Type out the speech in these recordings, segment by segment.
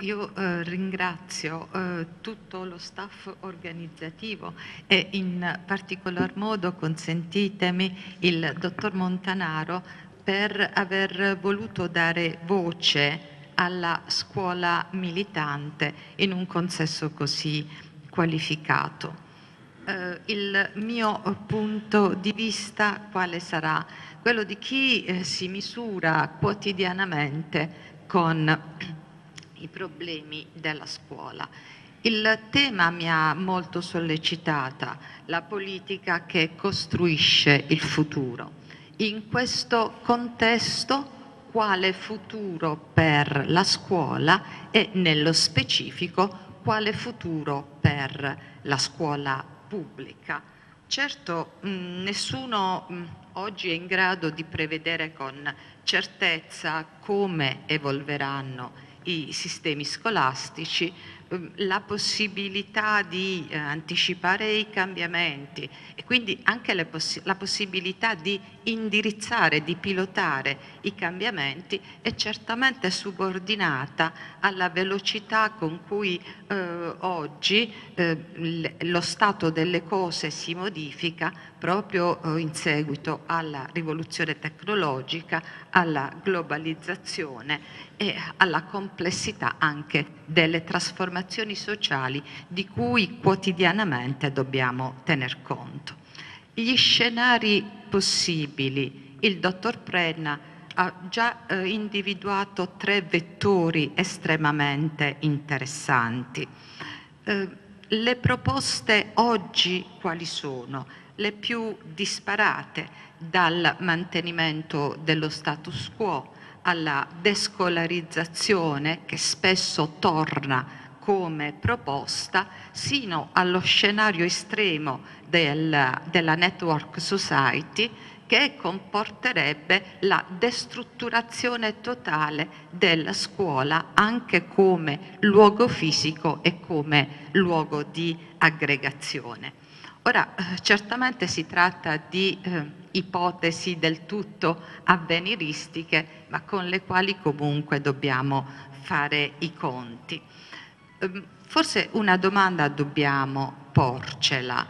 io eh, ringrazio eh, tutto lo staff organizzativo e in particolar modo consentitemi il dottor Montanaro per aver voluto dare voce alla scuola militante in un consesso così qualificato. Eh, il mio punto di vista quale sarà? Quello di chi eh, si misura quotidianamente con i problemi della scuola. Il tema mi ha molto sollecitata, la politica che costruisce il futuro. In questo contesto quale futuro per la scuola e nello specifico quale futuro per la scuola pubblica. Certo, mh, nessuno mh, oggi è in grado di prevedere con certezza come evolveranno i sistemi scolastici, la possibilità di eh, anticipare i cambiamenti e quindi anche poss la possibilità di indirizzare, di pilotare i cambiamenti è certamente subordinata alla velocità con cui eh, oggi eh, lo stato delle cose si modifica proprio eh, in seguito alla rivoluzione tecnologica, alla globalizzazione e alla complessità anche delle trasformazioni sociali di cui quotidianamente dobbiamo tener conto. Gli scenari possibili, il dottor Prenna ha già eh, individuato tre vettori estremamente interessanti. Eh, le proposte oggi quali sono? Le più disparate dal mantenimento dello status quo alla descolarizzazione che spesso torna come proposta sino allo scenario estremo del, della network society che comporterebbe la destrutturazione totale della scuola anche come luogo fisico e come luogo di aggregazione. Ora, eh, certamente si tratta di eh, ipotesi del tutto avveniristiche, ma con le quali comunque dobbiamo fare i conti. Ehm, forse una domanda dobbiamo porcela.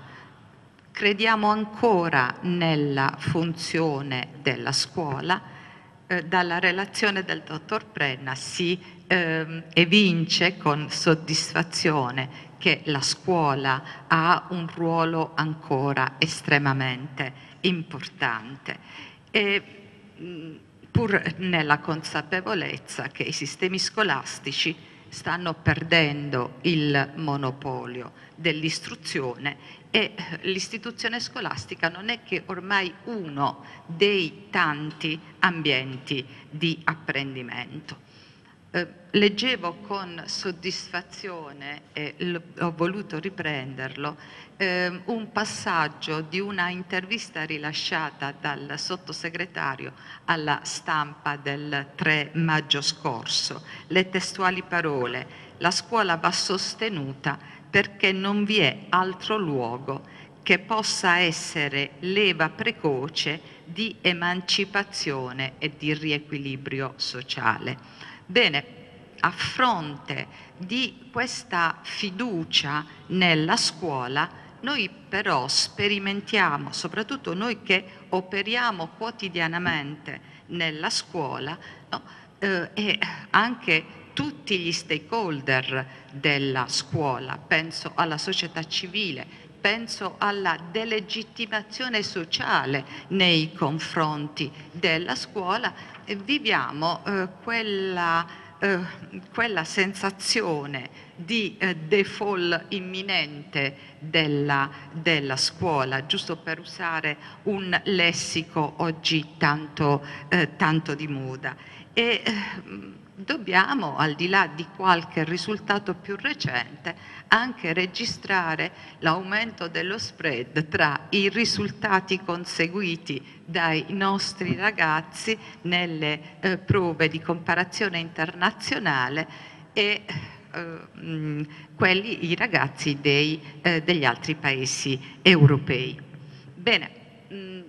Crediamo ancora nella funzione della scuola? Eh, dalla relazione del dottor Prenna si eh, evince con soddisfazione che la scuola ha un ruolo ancora estremamente importante. E, pur nella consapevolezza che i sistemi scolastici stanno perdendo il monopolio dell'istruzione e l'istituzione scolastica non è che ormai uno dei tanti ambienti di apprendimento. Eh, leggevo con soddisfazione, e ho voluto riprenderlo, eh, un passaggio di una intervista rilasciata dal sottosegretario alla stampa del 3 maggio scorso. Le testuali parole, la scuola va sostenuta perché non vi è altro luogo che possa essere leva precoce di emancipazione e di riequilibrio sociale. Bene, a fronte di questa fiducia nella scuola, noi però sperimentiamo, soprattutto noi che operiamo quotidianamente nella scuola, no? eh, e anche tutti gli stakeholder della scuola, penso alla società civile, penso alla delegittimazione sociale nei confronti della scuola viviamo eh, quella, eh, quella, sensazione di eh, default imminente della, della, scuola, giusto per usare un lessico oggi tanto, eh, tanto di moda. E, eh, dobbiamo, al di là di qualche risultato più recente, anche registrare l'aumento dello spread tra i risultati conseguiti dai nostri ragazzi nelle eh, prove di comparazione internazionale e eh, quelli, i ragazzi dei, eh, degli altri paesi europei. Bene, mh,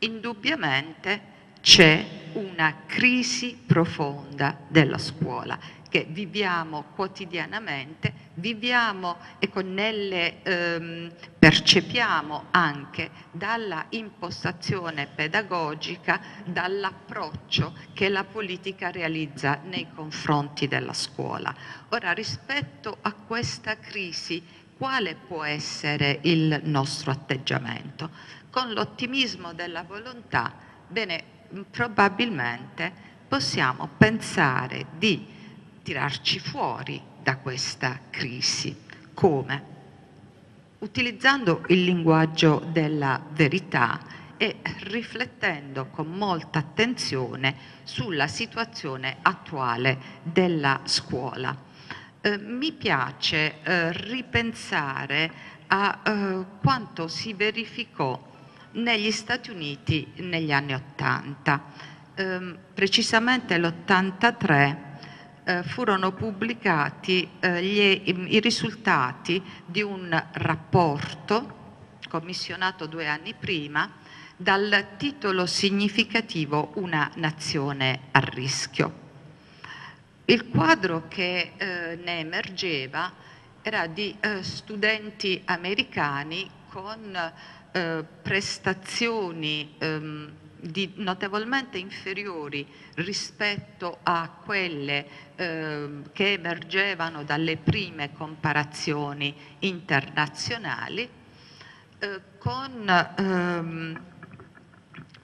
indubbiamente c'è una crisi profonda della scuola che viviamo quotidianamente, viviamo e nelle, ehm, percepiamo anche dalla impostazione pedagogica, dall'approccio che la politica realizza nei confronti della scuola. Ora, rispetto a questa crisi, quale può essere il nostro atteggiamento? Con l'ottimismo della volontà, bene, probabilmente possiamo pensare di tirarci fuori da questa crisi. Come? Utilizzando il linguaggio della verità e riflettendo con molta attenzione sulla situazione attuale della scuola. Eh, mi piace eh, ripensare a eh, quanto si verificò negli Stati Uniti negli anni Ottanta, ehm, precisamente l'83 eh, furono pubblicati eh, gli, i risultati di un rapporto commissionato due anni prima dal titolo significativo Una nazione a rischio. Il quadro che eh, ne emergeva era di eh, studenti americani con eh, prestazioni ehm, di notevolmente inferiori rispetto a quelle eh, che emergevano dalle prime comparazioni internazionali, eh, con ehm,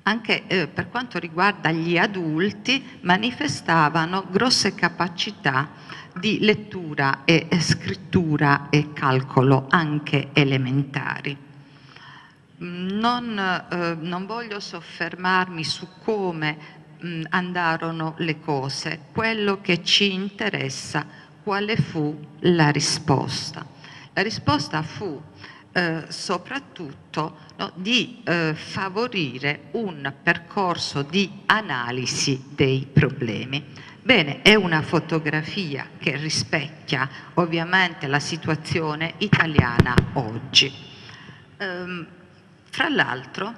anche eh, per quanto riguarda gli adulti manifestavano grosse capacità di lettura e scrittura e calcolo anche elementari. Non, eh, non voglio soffermarmi su come mh, andarono le cose, quello che ci interessa, quale fu la risposta. La risposta fu eh, soprattutto no, di eh, favorire un percorso di analisi dei problemi. Bene, è una fotografia che rispecchia ovviamente la situazione italiana oggi. Um, fra l'altro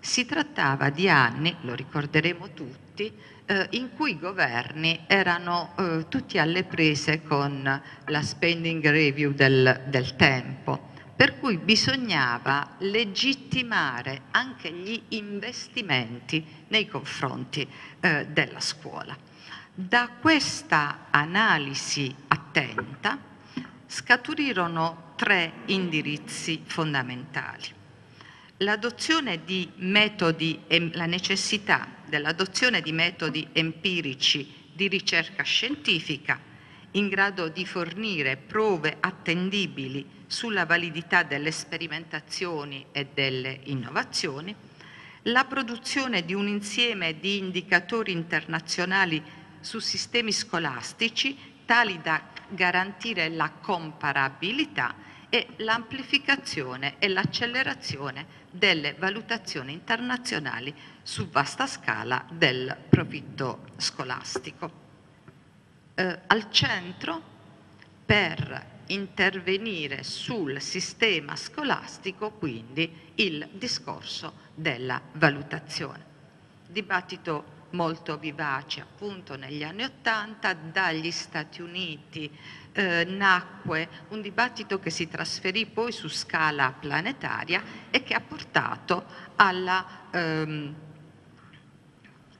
si trattava di anni, lo ricorderemo tutti, eh, in cui i governi erano eh, tutti alle prese con la spending review del, del tempo, per cui bisognava legittimare anche gli investimenti nei confronti eh, della scuola. Da questa analisi attenta scaturirono tre indirizzi fondamentali l'adozione di metodi, la necessità dell'adozione di metodi empirici di ricerca scientifica in grado di fornire prove attendibili sulla validità delle sperimentazioni e delle innovazioni, la produzione di un insieme di indicatori internazionali su sistemi scolastici tali da garantire la comparabilità e l'amplificazione e l'accelerazione delle valutazioni internazionali su vasta scala del profitto scolastico. Eh, al centro per intervenire sul sistema scolastico quindi il discorso della valutazione. Dibattito molto vivace appunto negli anni Ottanta, dagli Stati Uniti eh, nacque un dibattito che si trasferì poi su scala planetaria e che ha portato alla, ehm,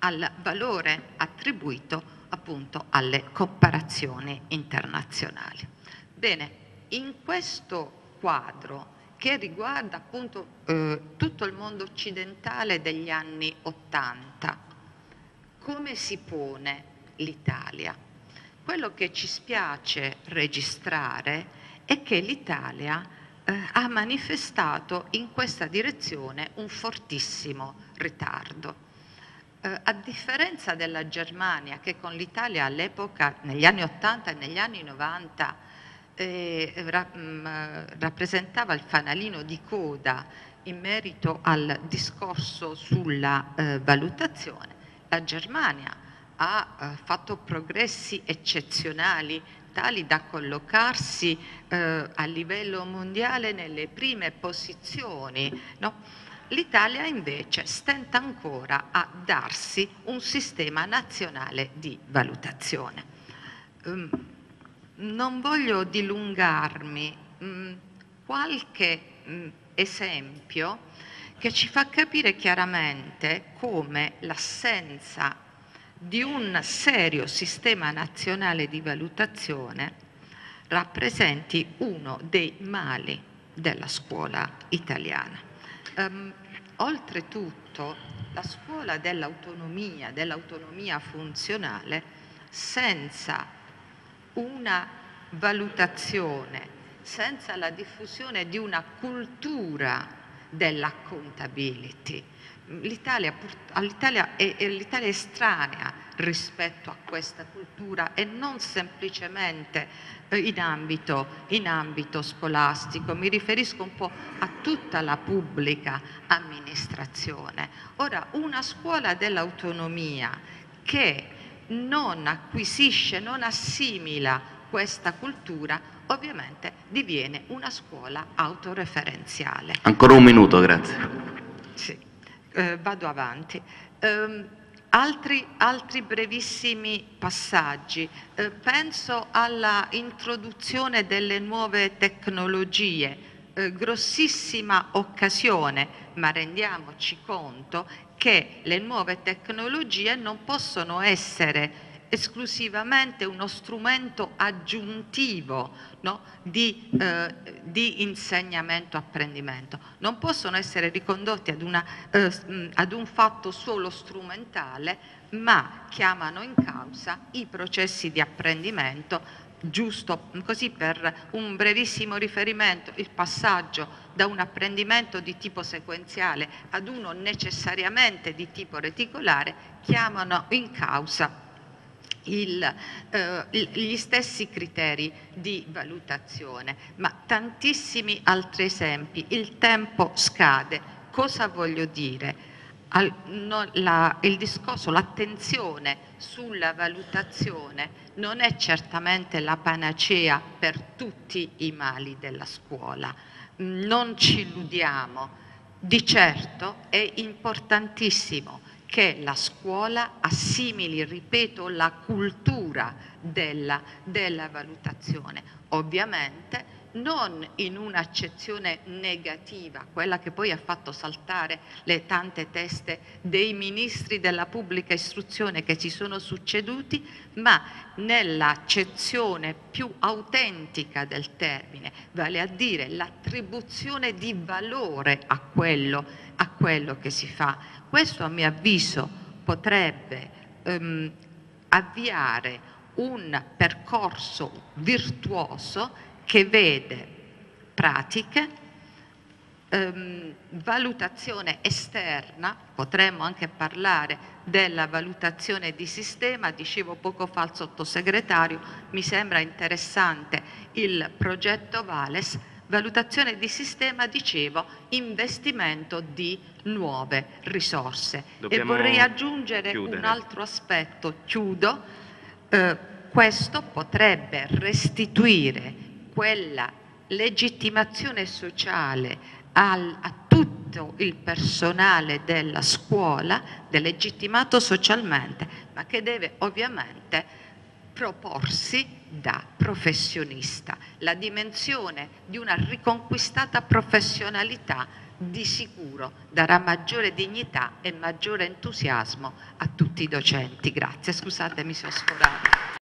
al valore attribuito appunto alle comparazioni internazionali. Bene, in questo quadro che riguarda appunto eh, tutto il mondo occidentale degli anni Ottanta, come si pone l'Italia? Quello che ci spiace registrare è che l'Italia eh, ha manifestato in questa direzione un fortissimo ritardo. Eh, a differenza della Germania, che con l'Italia all'epoca, negli anni 80 e negli anni 90, eh, ra mh, mm, rappresentava il fanalino di coda in merito al discorso sulla eh, valutazione, la Germania ha eh, fatto progressi eccezionali tali da collocarsi eh, a livello mondiale nelle prime posizioni. No? L'Italia invece stenta ancora a darsi un sistema nazionale di valutazione. Um, non voglio dilungarmi, um, qualche um, esempio che ci fa capire chiaramente come l'assenza di un serio sistema nazionale di valutazione rappresenti uno dei mali della scuola italiana. Um, oltretutto, la scuola dell'autonomia, dell'autonomia funzionale, senza una valutazione, senza la diffusione di una cultura dell'accountability, l'Italia, l'Italia è, l'Italia è estranea rispetto a questa cultura e non semplicemente eh, in ambito, in ambito scolastico, mi riferisco un po' a tutta la pubblica amministrazione. Ora, una scuola dell'autonomia che non acquisisce, non assimila questa cultura, ovviamente diviene una scuola autoreferenziale. Ancora un minuto, grazie. Sì eh, vado avanti. Um, altri, altri, brevissimi passaggi. Eh, penso alla introduzione delle nuove tecnologie, eh, grossissima occasione, ma rendiamoci conto che le nuove tecnologie non possono essere esclusivamente uno strumento aggiuntivo no? di, eh, di insegnamento-apprendimento. Non possono essere ricondotti ad, una, eh, ad un fatto solo strumentale, ma chiamano in causa i processi di apprendimento giusto così per un brevissimo riferimento, il passaggio da un apprendimento di tipo sequenziale ad uno necessariamente di tipo reticolare, chiamano in causa il, eh, gli stessi criteri di valutazione, ma tantissimi altri esempi. Il tempo scade. Cosa voglio dire? Al, no, la, il discorso, l'attenzione sulla valutazione non è certamente la panacea per tutti i mali della scuola. Non ci illudiamo. Di certo è importantissimo che la scuola assimili, ripeto, la cultura della, della valutazione. Ovviamente non in un'accezione negativa, quella che poi ha fatto saltare le tante teste dei ministri della pubblica istruzione che ci sono succeduti, ma nell'accezione più autentica del termine, vale a dire l'attribuzione di valore a quello, a quello che si fa. Questo a mio avviso potrebbe ehm, avviare un percorso virtuoso che vede pratiche, ehm, valutazione esterna, potremmo anche parlare della valutazione di sistema, dicevo poco fa al sottosegretario, mi sembra interessante il progetto Vales, valutazione di sistema, dicevo, investimento di nuove risorse. Dobbiamo e vorrei aggiungere chiudere. un altro aspetto, chiudo, eh, questo potrebbe restituire quella legittimazione sociale al, a tutto il personale della scuola, delegittimato socialmente, ma che deve ovviamente proporsi da professionista. La dimensione di una riconquistata professionalità di sicuro darà maggiore dignità e maggiore entusiasmo a tutti i docenti. Grazie, scusatemi se ho sforato.